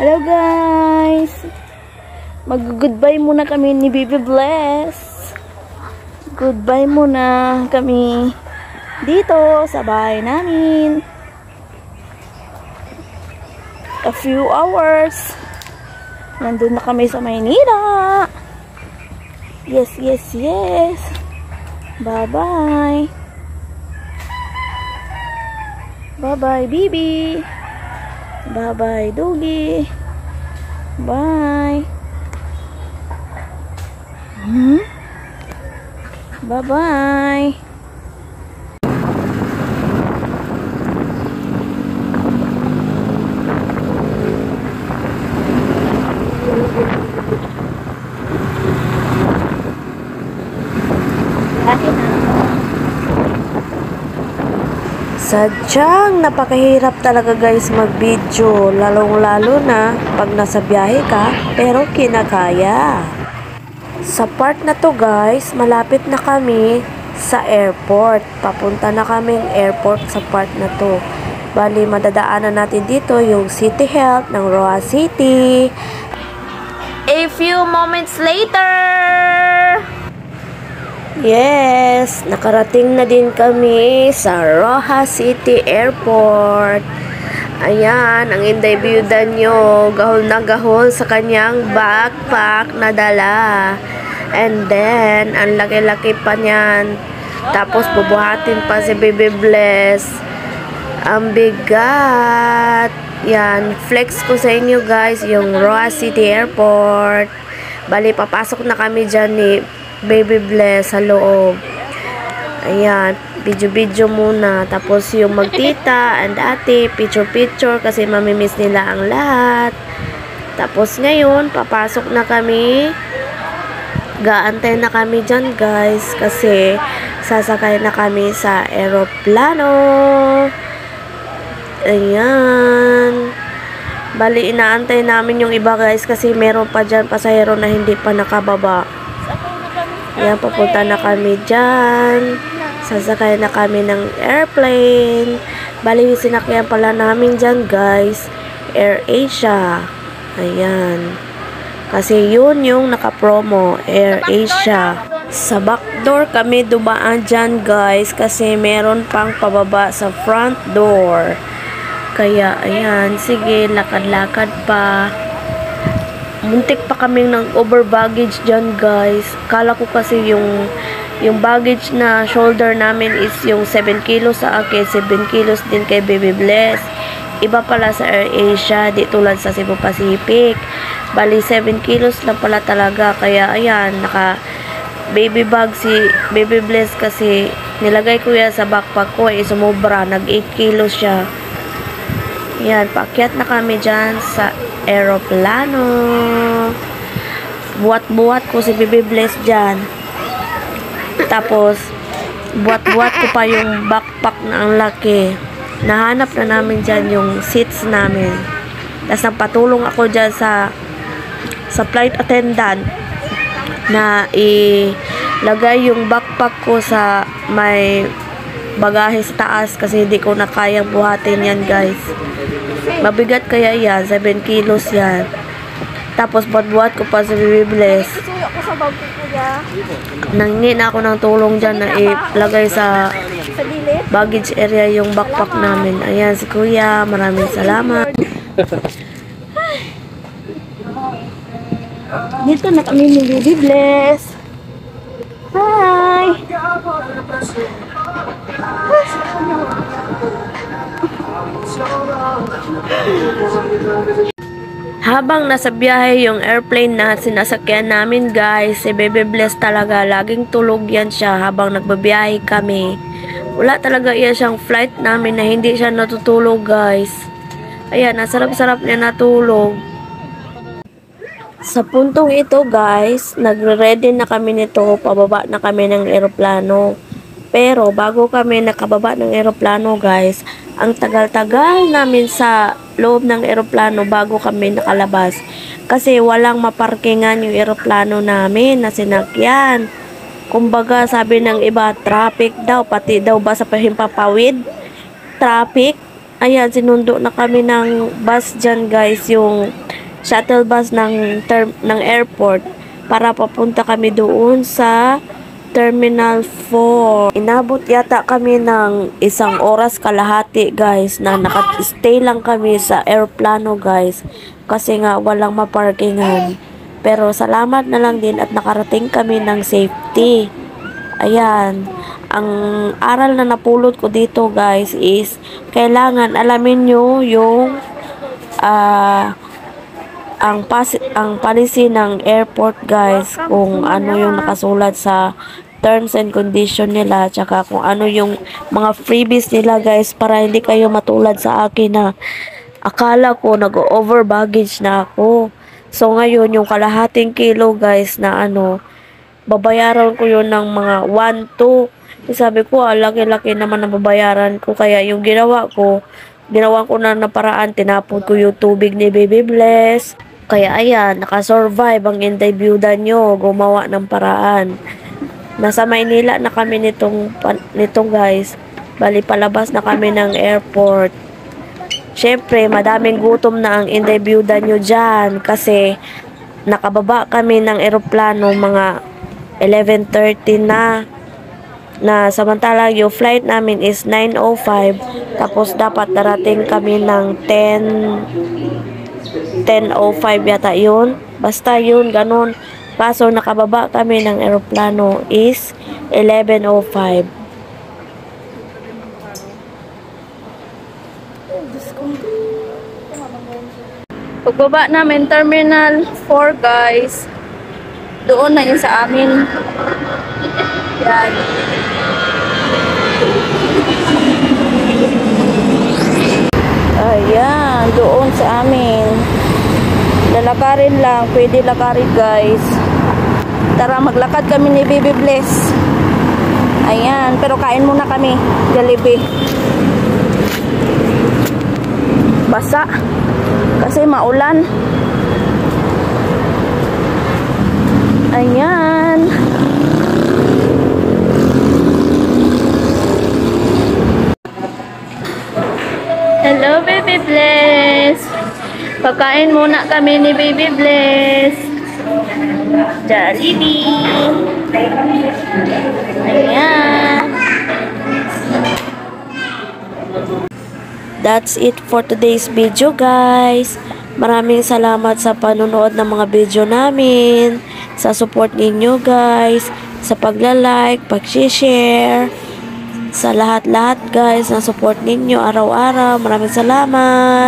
Hello guys! Mag-goodbye muna kami ni Bibi Bless. Goodbye muna kami dito sa bahay namin. A few hours. Nandun na kami sa Maynila. Yes, yes, yes. Bye-bye. Bye-bye, Bibi. Bye-bye, Doggy. Bye. Hmm? Bye-bye. Sadyang napakahirap talaga guys mag-video, lalong-lalo na pag nasa biyahe ka, pero kinakaya. Sa part na to guys, malapit na kami sa airport. Papunta na kaming airport sa part na to. Bali, madadaanan natin dito yung City Health ng Roa City. A few moments later! Yes, nakarating na din kami sa Roja City Airport. Ayan, ang inday biyuda nyo, gahol na gahol sa kanyang backpack na dala. And then, ang laki-laki pa niyan. Tapos, bubuhatin pa si Baby Bless. Ang bigat. Yan, flex ko sa inyo guys, yung Roa City Airport. Bali, papasok na kami dyan ni Baby Bless sa loob. Ayan, video-video muna. Tapos yung magtita and ate, picture-picture kasi mamimiss nila ang lahat. Tapos ngayon, papasok na kami. Gaantay na kami dyan guys kasi sasakay na kami sa aeroplano. Ayan. Bali, inaantay namin yung iba guys kasi meron pa dyan pasahero na hindi pa nakababa. Ayan, papunta na kami dyan. Sasakay na kami ng airplane. Bali, sinakyan pala namin dyan guys. Air Asia. Ayan. Kasi yun yung nakapromo. Air Asia. Sa backdoor kami dumaan dyan guys. Kasi meron pang pababa sa front door. Kaya, ayan, sige, lakad-lakad pa. Muntik pa kaming ng over baggage dyan, guys. Kala ko kasi yung yung baggage na shoulder namin is yung 7 kilos sa akin, 7 kilos din kay Baby Bless. Iba pala sa Air Asia, di tulad sa Cebu Pacific. Bali, 7 kilos lang pala talaga. Kaya, ayan, naka baby bag si Baby Bless kasi nilagay ko yan sa backpack ko, eh, sumobra. Nag 8 kilos siya. Yan, paakyat na kami dyan sa aeroplano. Buat-buat ko si Bibi Bless dyan. Tapos, buat-buat ko pa yung backpack na ang laki. Nahanap na namin dyan yung seats namin. Tapos nagpatulong ako dyan sa sa flight attendant na ilagay yung backpack ko sa may bagahe sa taas kasi hindi ko na kayang buhatin yan guys. Mabigat kaya yan, 7 kilos yan. Tapos buhat-buhat ko pa sa Bibibles. Nangi na ako ng tulong dyan na ilagay sa baggage area yung backpack namin. Ayan si Kuya, maraming salamat. Dito na kami ni Bibi Bless. Hi! Habang nasa biyahe yung airplane na sinasakyan namin guys, si Baby Bless talaga, laging tulog yan siya habang nagbabiyahe kami. Wala talaga yan siyang flight namin na hindi siya natutulog guys. Ayan, nasarap-sarap niya natulog. Sa puntong ito guys, nagre-ready na kami nito, pababa na kami ng eroplano. Pero bago kami nakababa ng eroplano guys, ang tagal-tagal namin sa loob ng eroplano bago kami nakalabas. Kasi walang maparkingan yung eroplano namin na sinakyan. Kumbaga sabi ng iba, traffic daw, pati daw ba sa pahimpapawid? Traffic? ayan, sinundo na kami ng bus dyan guys, yung shuttle bus ng, term, ng airport para papunta kami doon sa Terminal 4. Inabot yata kami ng isang oras kalahati guys na naka-stay lang kami sa aeroplano guys kasi nga walang maparkingan. Pero salamat na lang din at nakarating kami ng safety. Ayan. Ang aral na napulot ko dito guys is kailangan alamin nyo yung ah ang pas ang policy ng airport guys kung ano yung nakasulat sa terms and condition nila tsaka kung ano yung mga freebies nila guys para hindi kayo matulad sa akin na akala ko nag-over baggage na ako. So ngayon yung kalahating kilo guys na ano babayaran ko yun ng mga 1, 2 sabi ko ah, laki-laki naman ang babayaran ko. Kaya yung ginawa ko ginawa ko na na paraan tinapon ko yung tubig ni Baby Bless kaya ayan, nakasurvive ang interviewda nyo, gumawa ng paraan. Nasa Maynila na kami nitong, nitong guys. Bali, palabas na kami ng airport. Siyempre, madaming gutom na ang interviewda nyo dyan kasi nakababa kami ng eroplano mga 11.30 na na samantala yung flight namin is 9.05 tapos dapat darating kami ng 10 10.05 yata yun. Basta yun, ganun. Kaso nakababa kami ng eroplano is 11.05. Pagbaba namin, Terminal 4, guys. Doon na yun sa amin. Yan. Ayan, doon sa amin. Lalakarin lang, pwede lakarin guys. Tara, maglakad kami ni Baby Bless. Ayan, pero kain muna kami. Jollibee. Basa. Kasi maulan. Ayan. Hello, Baby Bless. Pagkain muna kami ni Baby Bless. Jollibee. Ayan. That's it for today's video guys. Maraming salamat sa panonood ng mga video namin. Sa support ninyo guys. Sa pagla-like, pag-share. Sa lahat-lahat guys na support ninyo araw-araw. Maraming salamat.